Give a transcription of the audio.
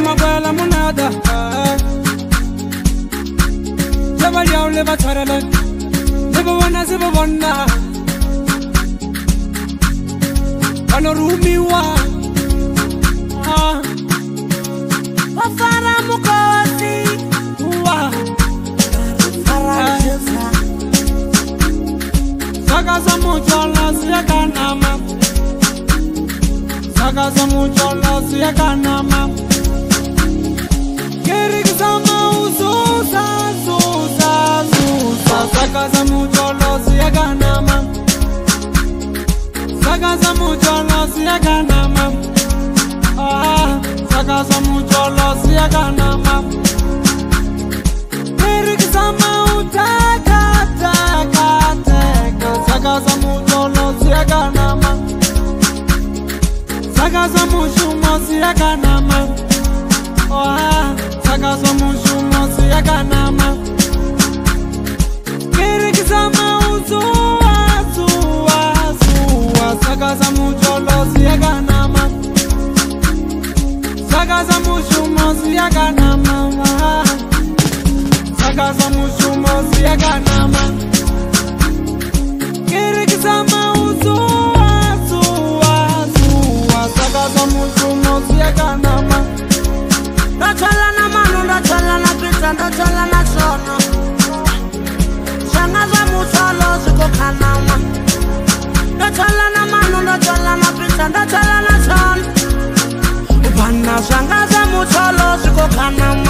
mabala monada le baliao le batshwarele se bo bona se bo bonna bano re umiwa Saka za mucho la siya kanama Saka za mucho la siya kanama sakaza mucholosi yakanama sakaza mucholosi yakanama ah, sakaza mucholosi yakanama erikisama utakatakateka sakaza mucholosi yakanama sakaza mushumosi yakanama ah, sakaza mushumosi yakanama oh, sakaza mujolo siyakanama sakaza mushumo siyakanama sakaza mushumo siyakanama kirikisama uzuwazuwazuwa sakaza mushumo siyakanama ndatshala na manu ndatshala na bita ndatshala na sono Panama.